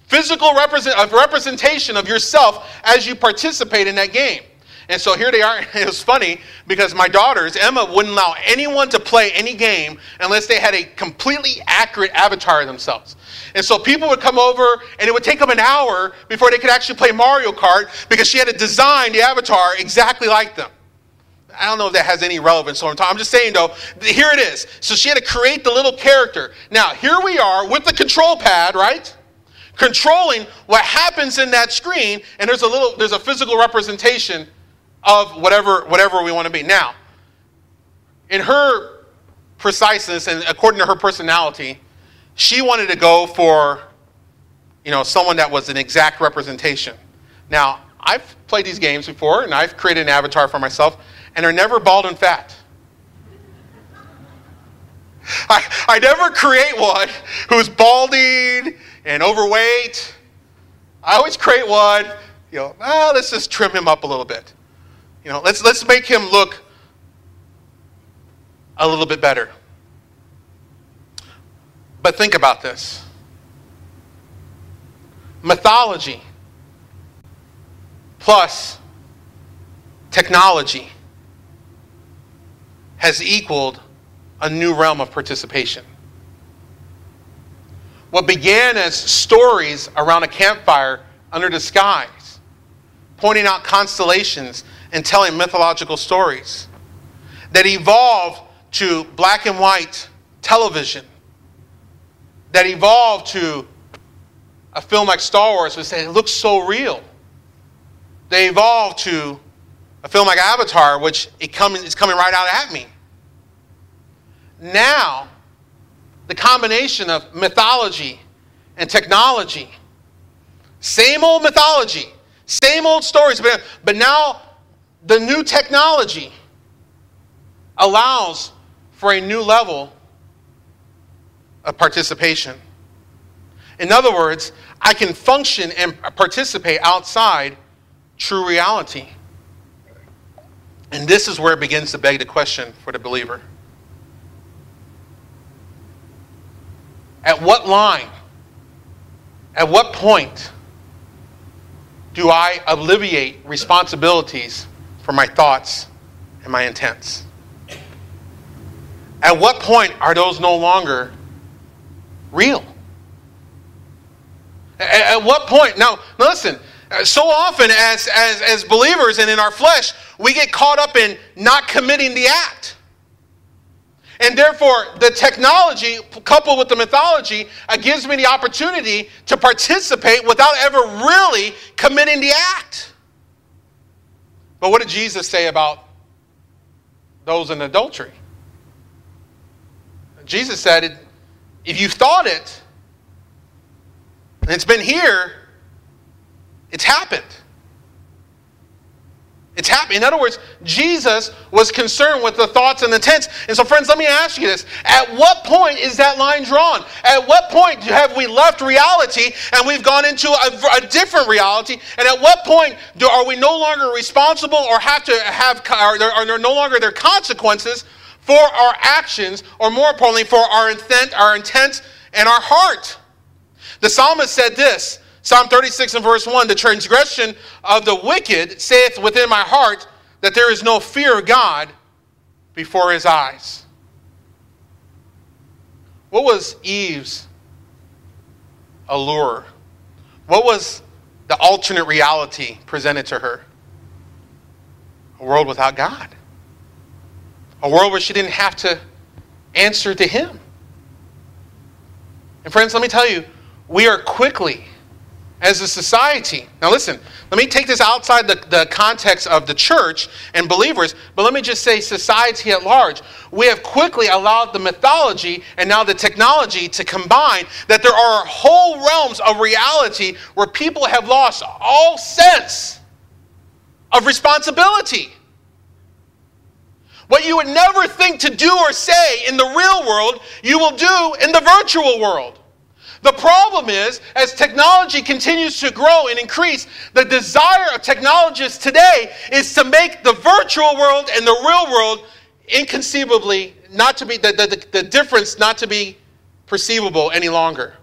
physical represent, a representation of yourself as you participate in that game. And so here they are. It was funny because my daughters, Emma, wouldn't allow anyone to play any game unless they had a completely accurate avatar of themselves. And so people would come over and it would take them an hour before they could actually play Mario Kart because she had to design the avatar exactly like them. I don't know if that has any relevance. So I'm, I'm just saying, though, here it is. So she had to create the little character. Now, here we are with the control pad, right? Controlling what happens in that screen, and there's a little, there's a physical representation of whatever, whatever we want to be. Now, in her preciseness and according to her personality, she wanted to go for, you know, someone that was an exact representation. Now, I've played these games before, and I've created an avatar for myself and are never bald and fat. I, I never create one who's balding and overweight. I always create one, you know, ah, let's just trim him up a little bit. You know, let's, let's make him look a little bit better. But think about this mythology plus technology has equaled a new realm of participation. What began as stories around a campfire under the skies, pointing out constellations and telling mythological stories, that evolved to black and white television, that evolved to a film like Star Wars, which said it looks so real. They evolved to a film like Avatar, which it coming, is coming right out at me. Now, the combination of mythology and technology, same old mythology, same old stories, but, but now the new technology allows for a new level of participation. In other words, I can function and participate outside true reality. And this is where it begins to beg the question for the believer. At what line, at what point do I alleviate responsibilities for my thoughts and my intents? At what point are those no longer real? At, what point? Now, listen, so often as, as, as believers and in our flesh, we get caught up in not committing the act. And therefore, the technology coupled with the mythology uh, gives me the opportunity to participate without ever really committing the act. But what did Jesus say about those in adultery? Jesus said, if you thought it, and it's been here, it's happened. It's happened. In other words, Jesus was concerned with the thoughts and intents. And so, friends, let me ask you this. At what point is that line drawn? At what point have we left reality and we've gone into a, a different reality? And at what point do, are we no longer responsible or have to have, are there, are there no longer their consequences for our actions, or more importantly, for our intent, our intent and our heart? The psalmist said this Psalm 36 and verse 1 The transgression of the wicked saith within my heart that there is no fear of God before his eyes. What was Eve's allure? What was the alternate reality presented to her? A world without God. A world where she didn't have to answer to Him. And, friends, let me tell you, we are quickly as a society. Now, listen, let me take this outside the, the context of the church and believers, but let me just say society at large. We have quickly allowed the mythology and now the technology to combine that there are whole realms of reality where people have lost all sense of responsibility. What you would never think to do or say in the real world, you will do in the virtual world. The problem is, as technology continues to grow and increase, the desire of technologists today is to make the virtual world and the real world inconceivably not to be, the, the, the difference not to be perceivable any longer.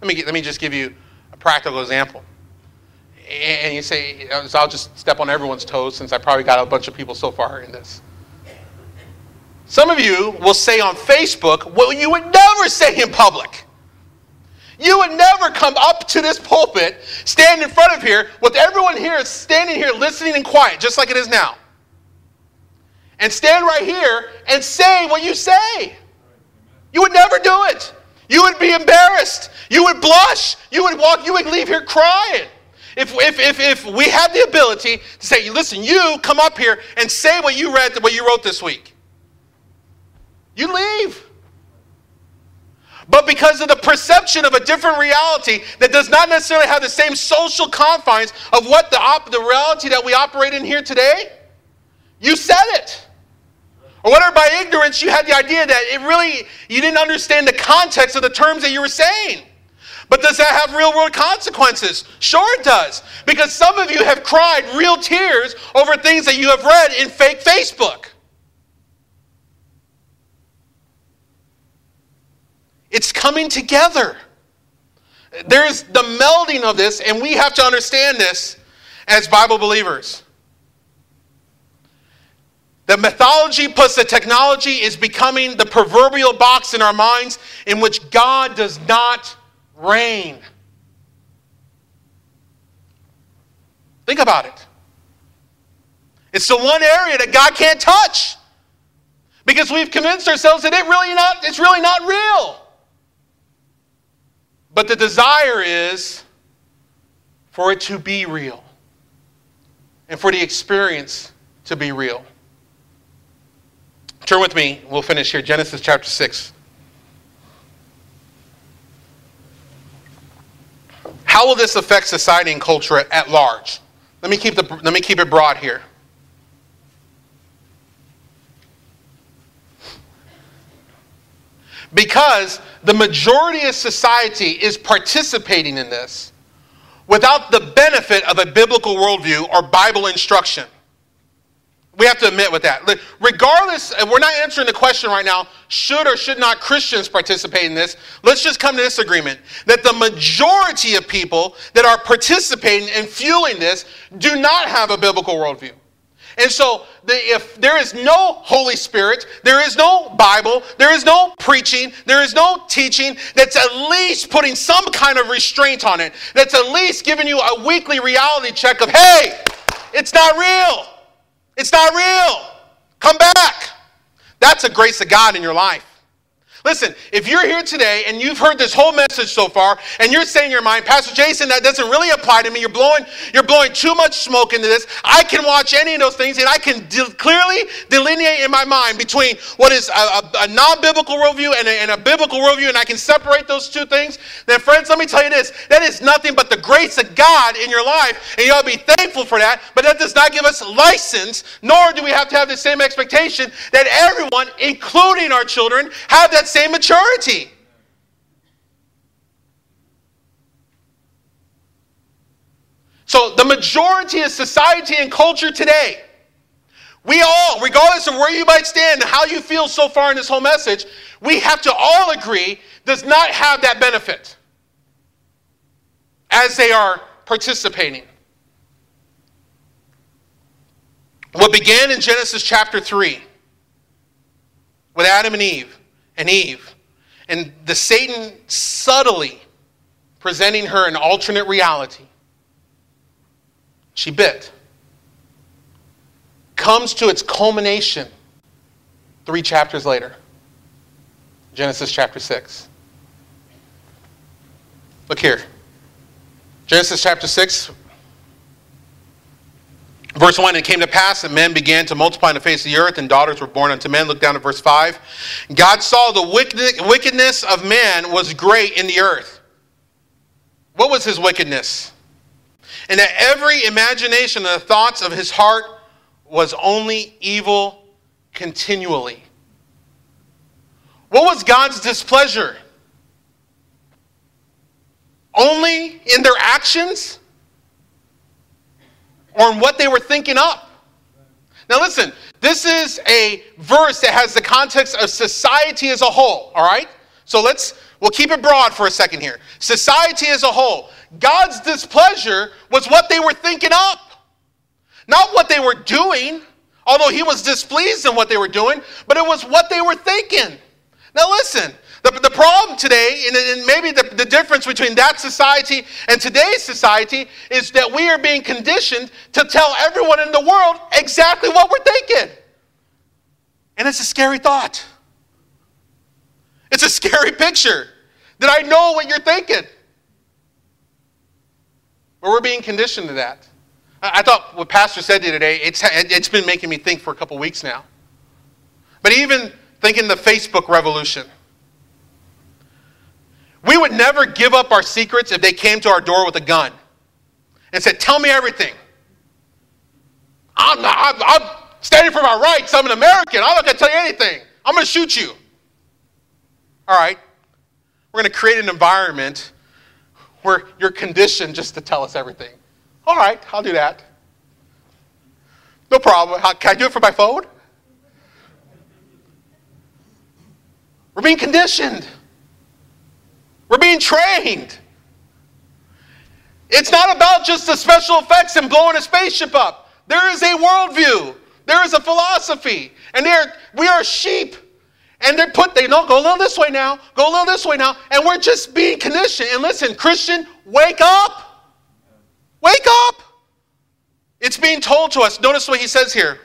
Let me, let me just give you a practical example. And you say, uh, I'll just step on everyone's toes since I probably got a bunch of people so far in this. Some of you will say on Facebook what you would never say in public. You would never come up to this pulpit, stand in front of here, with everyone here standing here listening and quiet, just like it is now. And stand right here and say what you say. You would never do it. You would be embarrassed. You would blush. You would walk, you would leave here crying. If, if, if, if we had the ability to say, listen, you come up here and say what you read, what you wrote this week. You leave. But because of the perception of a different reality that does not necessarily have the same social confines of what the, op- the reality that we operate in here today, you said it. Or whatever by ignorance you had the idea that it really, you didn't understand the context of the terms that you were saying. But does that have real world consequences? Sure, it does. Because some of you have cried real tears over things that you have read in fake Facebook. It's coming together. There's the melding of this, and we have to understand this as Bible believers. The mythology plus the technology is becoming the proverbial box in our minds in which God does not reign. Think about it. It's the one area that God can't touch because we've convinced ourselves that it really not, it's really not real. But the desire is for it to be real and for the experience to be real. Turn with me, we'll finish here. Genesis chapter 6. How will this affect society and culture at large? Let me keep, the, let me keep it broad here. Because the majority of society is participating in this without the benefit of a biblical worldview or Bible instruction. We have to admit with that. Regardless, we're not answering the question right now should or should not Christians participate in this? Let's just come to this agreement that the majority of people that are participating and fueling this do not have a biblical worldview. And so, the, if there is no Holy Spirit, there is no Bible, there is no preaching, there is no teaching that's at least putting some kind of restraint on it, that's at least giving you a weekly reality check of, hey, it's not real. It's not real. Come back. That's a grace of God in your life. Listen, if you're here today and you've heard this whole message so far, and you're saying in your mind, Pastor Jason, that doesn't really apply to me. You're blowing, you're blowing too much smoke into this. I can watch any of those things, and I can de- clearly delineate in my mind between what is a, a, a non-biblical worldview and a, and a biblical worldview, and I can separate those two things. Then, friends, let me tell you this: that is nothing but the grace of God in your life, and you ought to be thankful for that. But that does not give us license, nor do we have to have the same expectation that everyone, including our children, have that same maturity. So, the majority of society and culture today, we all, regardless of where you might stand and how you feel so far in this whole message, we have to all agree does not have that benefit as they are participating. What began in Genesis chapter 3 with Adam and Eve and Eve. And the Satan subtly presenting her an alternate reality. She bit. Comes to its culmination three chapters later. Genesis chapter 6. Look here. Genesis chapter 6, Verse 1 It came to pass that men began to multiply in the face of the earth, and daughters were born unto men. Look down at verse 5. God saw the wickedness of man was great in the earth. What was his wickedness? And that every imagination and the thoughts of his heart was only evil continually. What was God's displeasure? Only in their actions? On what they were thinking up. Now, listen, this is a verse that has the context of society as a whole, all right? So let's, we'll keep it broad for a second here. Society as a whole. God's displeasure was what they were thinking up, not what they were doing, although He was displeased in what they were doing, but it was what they were thinking. Now, listen, the, the problem today, and, and maybe the, the difference between that society and today's society, is that we are being conditioned to tell everyone in the world exactly what we're thinking. And it's a scary thought. It's a scary picture that I know what you're thinking. But we're being conditioned to that. I, I thought what Pastor said to you today, it's, it's been making me think for a couple weeks now. But even thinking the Facebook revolution. We would never give up our secrets if they came to our door with a gun and said, Tell me everything. I'm, not, I'm, I'm standing for my rights. I'm an American. I'm not going to tell you anything. I'm going to shoot you. All right. We're going to create an environment where you're conditioned just to tell us everything. All right, I'll do that. No problem. How, can I do it from my phone? We're being conditioned. We're being trained. It's not about just the special effects and blowing a spaceship up. There is a worldview. There is a philosophy. And they're, we are sheep. And they're put, they don't go a little this way now, go a little this way now. And we're just being conditioned. And listen, Christian, wake up. Wake up. It's being told to us. Notice what he says here.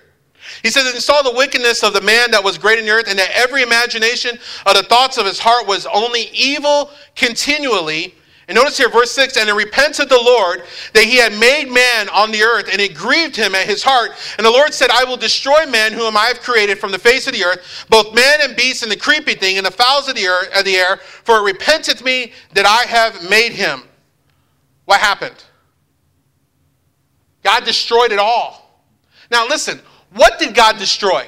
He says, and saw the wickedness of the man that was great in the earth, and that every imagination of the thoughts of his heart was only evil continually. And notice here, verse 6 And it repented the Lord that he had made man on the earth, and it grieved him at his heart. And the Lord said, I will destroy man whom I have created from the face of the earth, both man and beast, and the creepy thing, and the fowls of the, earth, of the air, for it repenteth me that I have made him. What happened? God destroyed it all. Now listen, what did God destroy?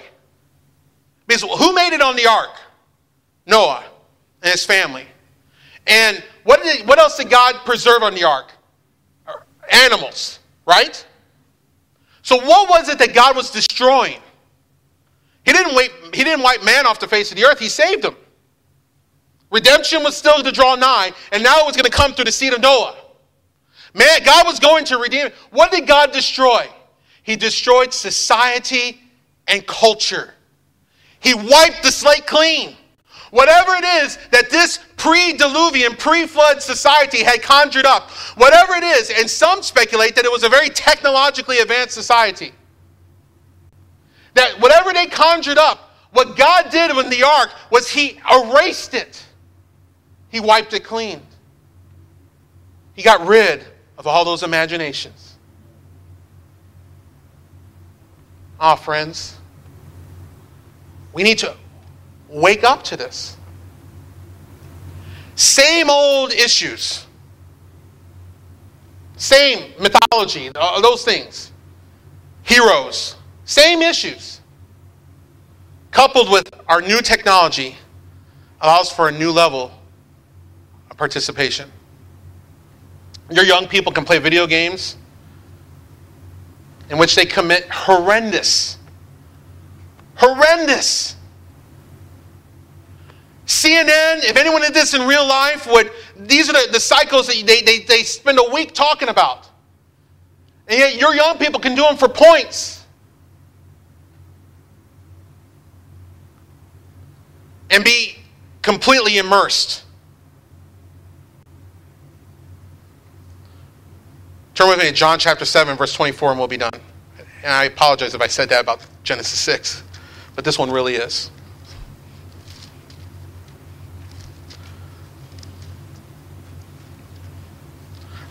Because who made it on the ark? Noah and his family. And what, did, what else did God preserve on the ark? Animals, right? So what was it that God was destroying? He didn't, wait, he didn't wipe man off the face of the earth, he saved him. Redemption was still to draw nigh, and now it was going to come through the seed of Noah. Man, God was going to redeem. What did God destroy? He destroyed society and culture. He wiped the slate clean. Whatever it is that this pre diluvian, pre flood society had conjured up, whatever it is, and some speculate that it was a very technologically advanced society. That whatever they conjured up, what God did with the ark was He erased it, He wiped it clean. He got rid of all those imaginations. Oh, friends, we need to wake up to this. Same old issues, same mythology, those things, heroes, same issues, coupled with our new technology, allows for a new level of participation. Your young people can play video games in which they commit horrendous, horrendous. CNN, if anyone did this in real life, would these are the, the cycles that they, they, they spend a week talking about. And yet your young people can do them for points. And be completely immersed. Turn with me to John chapter 7, verse 24, and we'll be done. And I apologize if I said that about Genesis 6, but this one really is.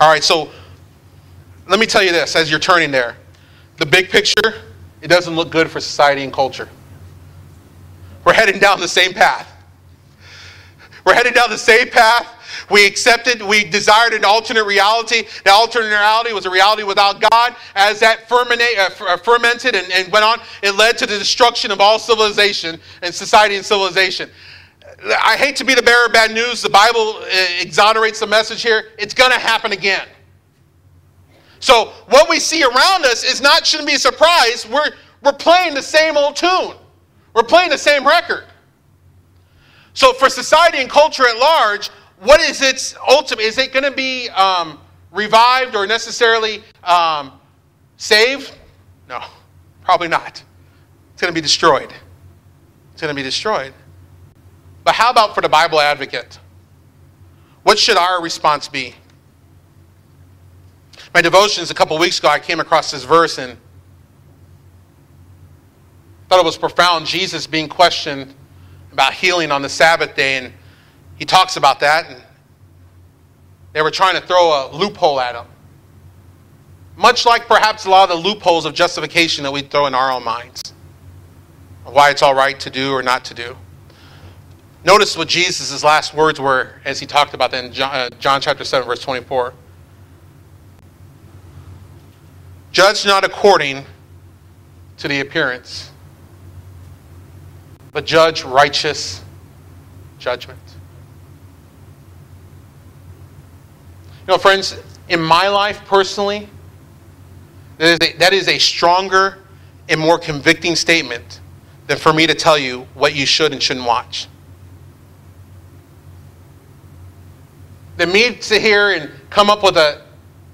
All right, so let me tell you this as you're turning there. The big picture, it doesn't look good for society and culture. We're heading down the same path. We're heading down the same path we accepted, we desired an alternate reality. The alternate reality was a reality without God. As that uh, uh, fermented and, and went on, it led to the destruction of all civilization and society and civilization. I hate to be the bearer of bad news. The Bible uh, exonerates the message here. It's going to happen again. So what we see around us is not shouldn't be a surprise. We're we're playing the same old tune. We're playing the same record. So for society and culture at large, what is its ultimate? Is it going to be um, revived or necessarily um, saved? No, probably not. It's going to be destroyed. It's going to be destroyed. But how about for the Bible advocate? What should our response be? My devotions a couple weeks ago, I came across this verse and thought it was profound. Jesus being questioned about healing on the Sabbath day, and he talks about that, and they were trying to throw a loophole at him. Much like perhaps a lot of the loopholes of justification that we throw in our own minds, of why it's all right to do or not to do. Notice what Jesus' last words were as he talked about that in John, uh, John chapter 7, verse 24. Judge not according to the appearance, but judge righteous judgment. You know, friends, in my life personally, that is, a, that is a stronger and more convicting statement than for me to tell you what you should and shouldn't watch. than me sit here and come up with a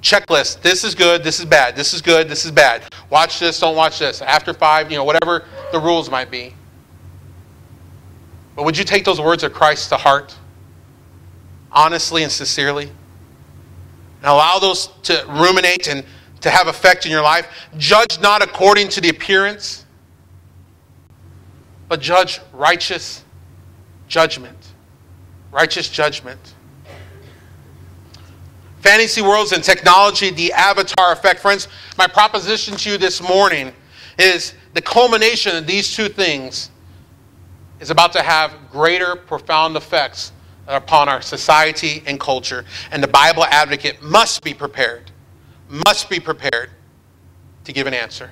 checklist. This is good, this is bad, this is good, this is bad. Watch this, don't watch this. After five, you know, whatever the rules might be. But would you take those words of Christ to heart? Honestly and sincerely? And allow those to ruminate and to have effect in your life. Judge not according to the appearance, but judge righteous judgment. Righteous judgment. Fantasy worlds and technology, the avatar effect. Friends, my proposition to you this morning is the culmination of these two things is about to have greater, profound effects upon our society and culture. And the Bible advocate must be prepared, must be prepared to give an answer.